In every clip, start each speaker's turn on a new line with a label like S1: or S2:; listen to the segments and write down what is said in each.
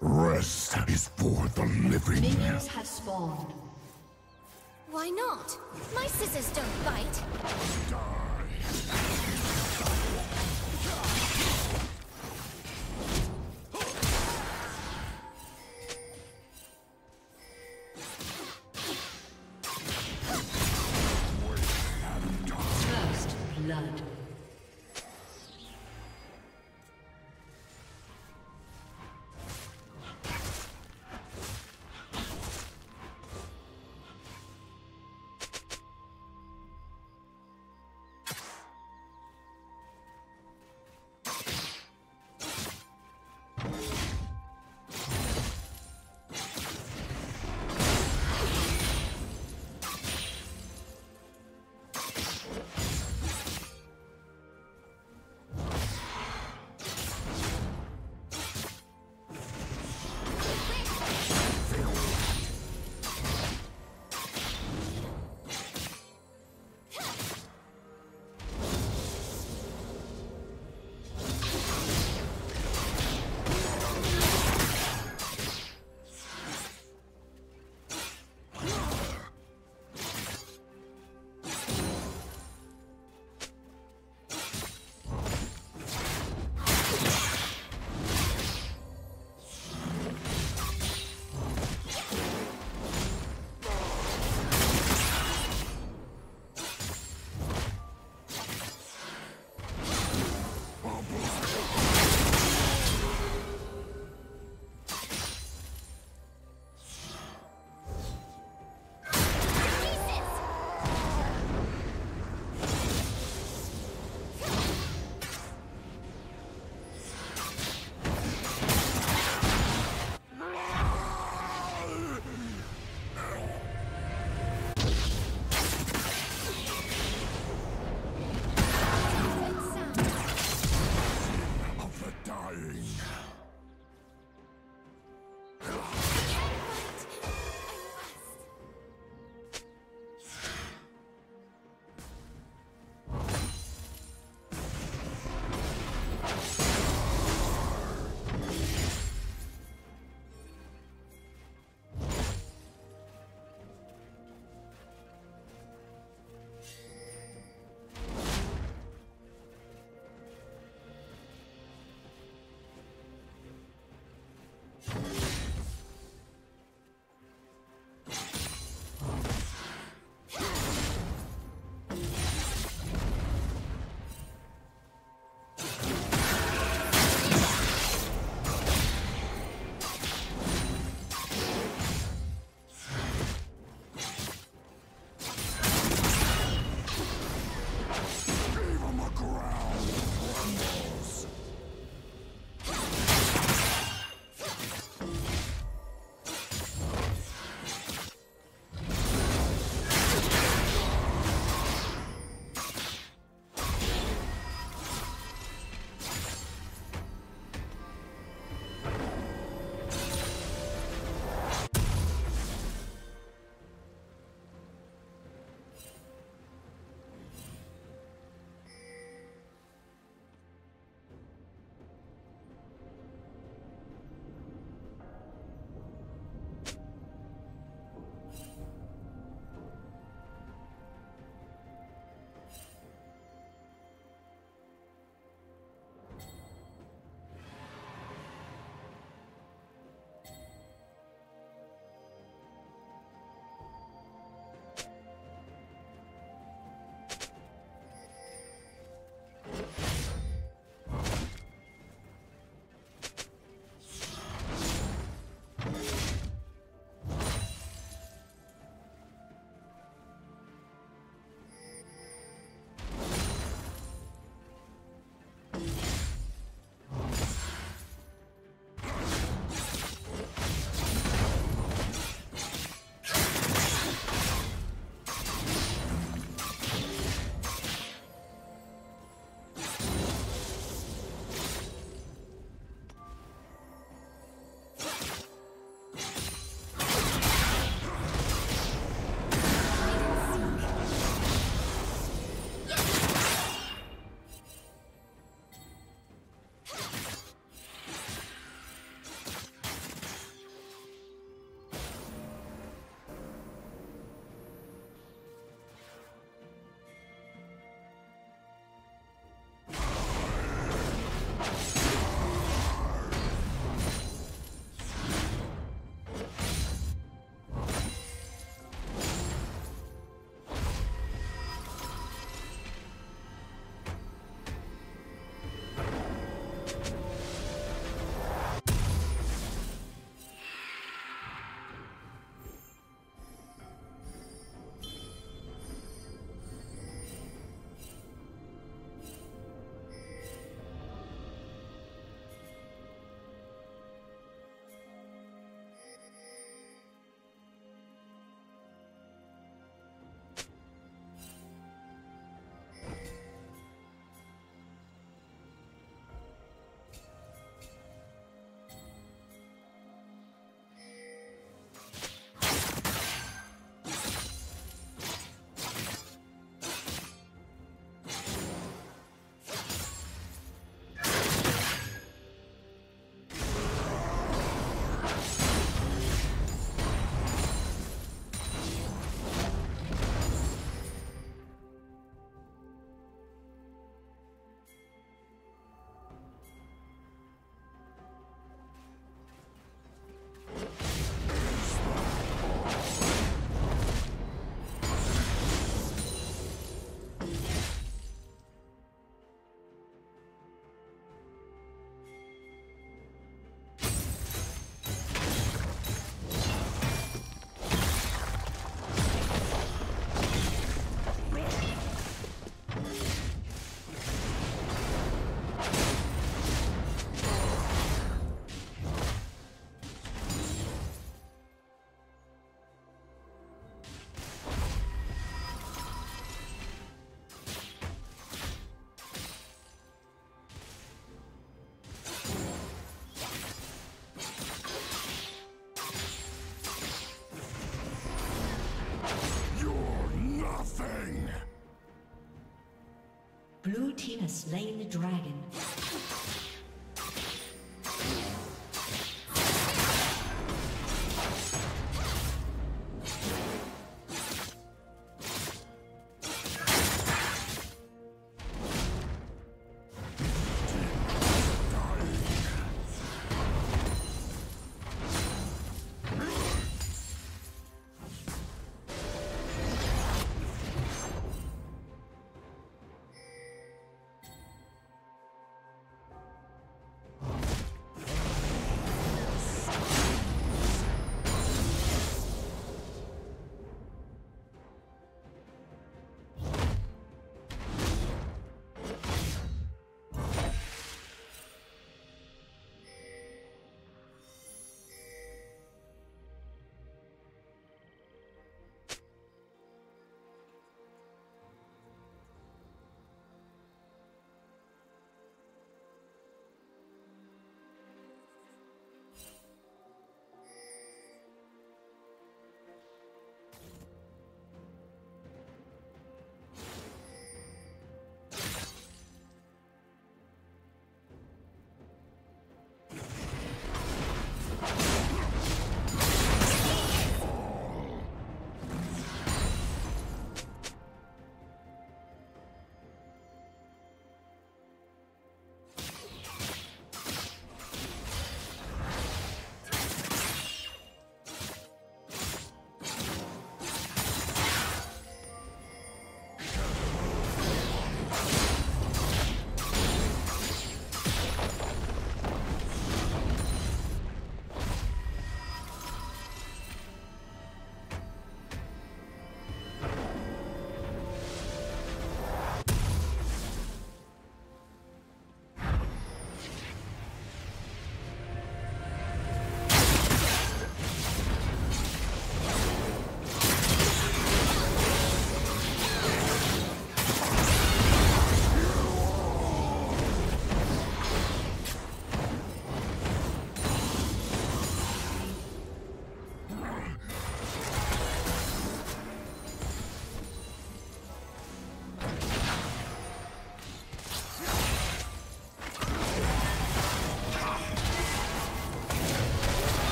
S1: Rest is for the living.
S2: Minions have spawned.
S3: Why not? My scissors don't bite.
S2: First
S1: slain the dragon.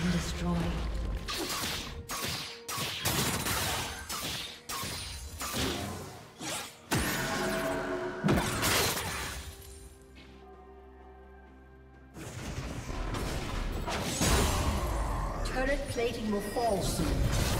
S1: been destroyed.
S2: Turret plating will fall soon.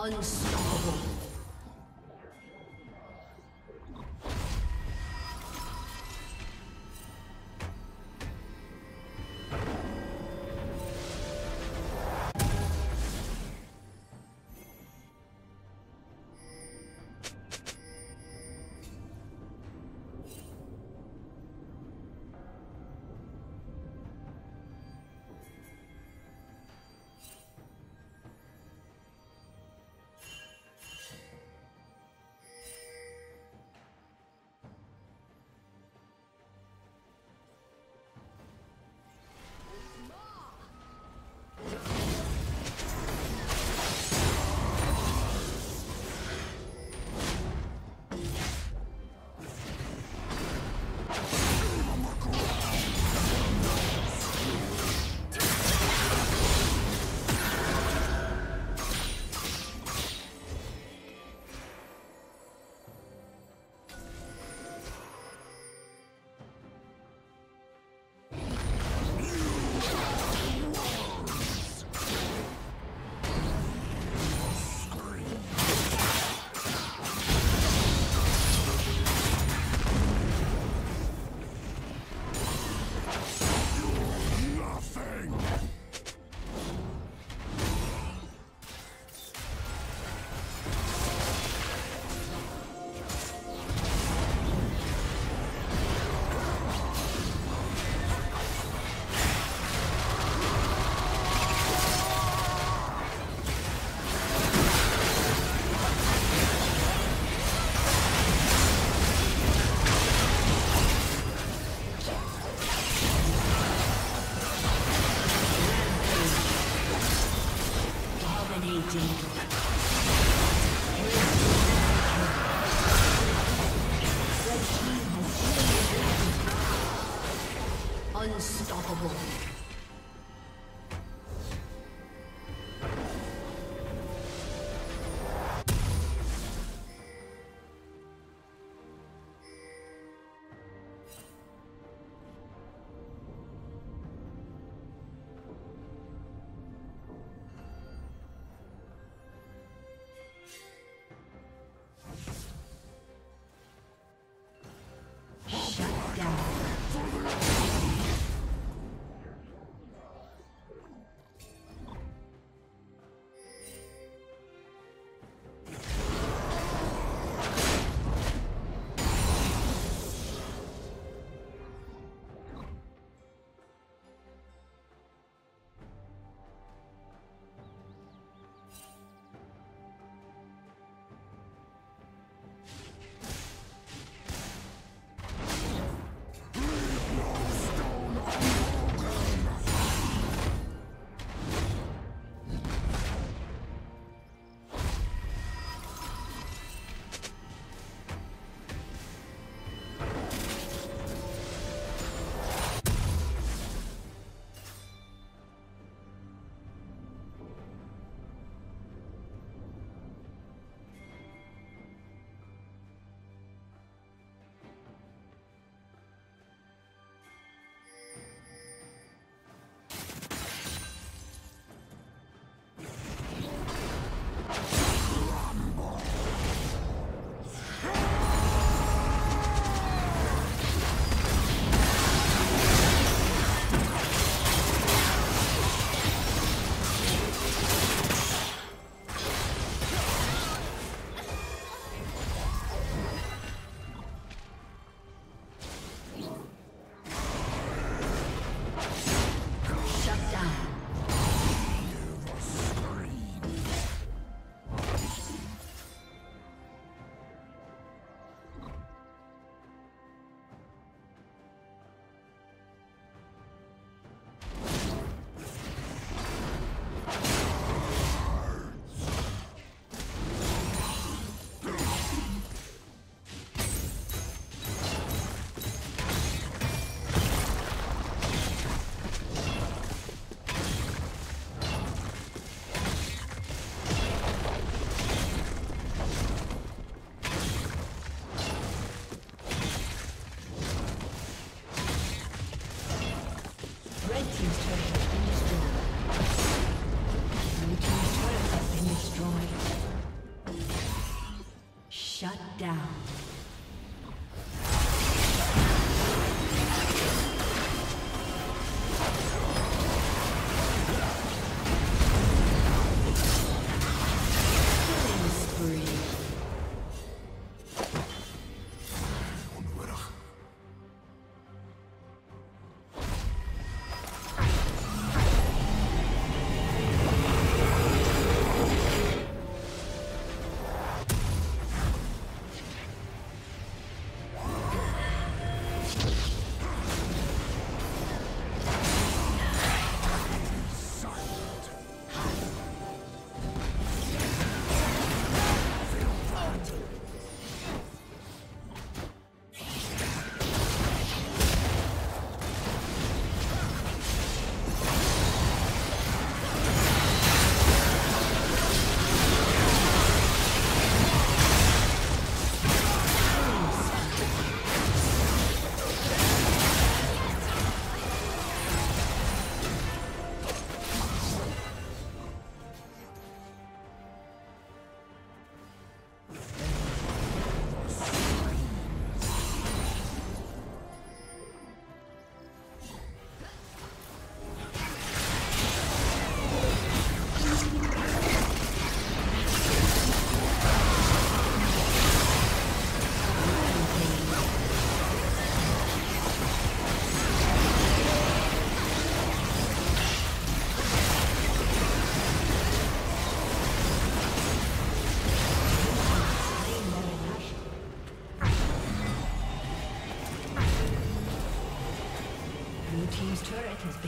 S2: Unstoppable.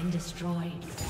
S1: Destroyed.